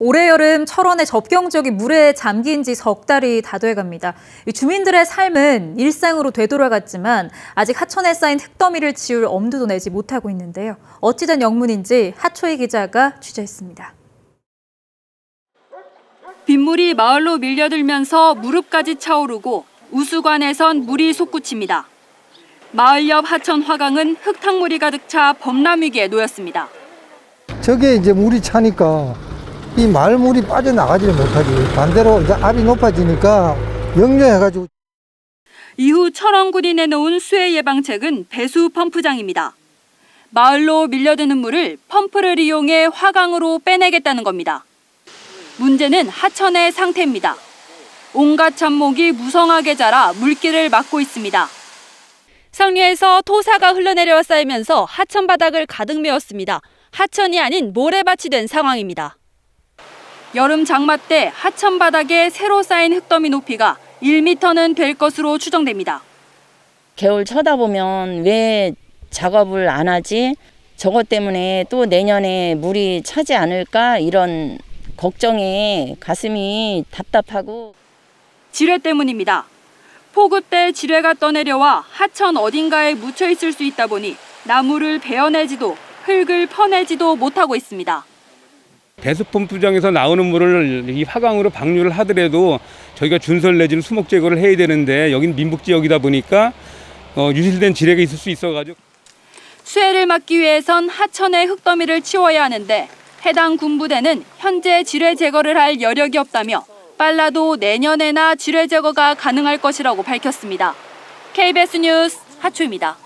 올해 여름 철원의 접경 지역이 물에 잠긴 지 석 달이 다 돼갑니다. 주민들의 삶은 일상으로 되돌아갔지만 아직 하천에 쌓인 흙더미를 지울 엄두도 내지 못하고 있는데요. 어찌된 영문인지 하초희 기자가 취재했습니다. 빗물이 마을로 밀려들면서 무릎까지 차오르고 우수관에선 물이 솟구칩니다. 마을 옆 하천 화강은 흙탕물이 가득 차 범람 위기에 놓였습니다. 저게 이제 물이 차니까 이 말물이 빠져나가지를 못하지. 반대로 이제 압이 높아지니까 역류해가지고. 이후 철원군이 내놓은 수해 예방책은 배수 펌프장입니다. 마을로 밀려드는 물을 펌프를 이용해 화강으로 빼내겠다는 겁니다. 문제는 하천의 상태입니다. 온갖 잡목이 무성하게 자라 물길을 막고 있습니다. 상류에서 토사가 흘러내려 쌓이면서 하천 바닥을 가득 메웠습니다. 하천이 아닌 모래밭이 된 상황입니다. 여름 장마 때 하천 바닥에 새로 쌓인 흙더미 높이가 1m는 될 것으로 추정됩니다. 겨울 쳐다보면 왜 작업을 안 하지? 저것 때문에 또 내년에 물이 차지 않을까 이런 걱정에 가슴이 답답하고 지뢰 때문입니다. 폭우 때 지뢰가 떠내려와 하천 어딘가에 묻혀 있을 수 있다 보니 나무를 베어내지도 흙을 퍼내지도 못하고 있습니다. 배수펌프장에서 나오는 물을 이 화강으로 방류를 하더라도 저희가 준설 내지는 수목 제거를 해야 되는데 여긴 민북 지역이다 보니까 어, 유실된 지뢰가 있을 수 있어가지고 수해를 막기 위해선 하천의 흙더미를 치워야 하는데 해당 군부대는 현재 지뢰 제거를 할 여력이 없다며 빨라도 내년에나 지뢰 제거가 가능할 것이라고 밝혔습니다. KBS 뉴스 하초입니다.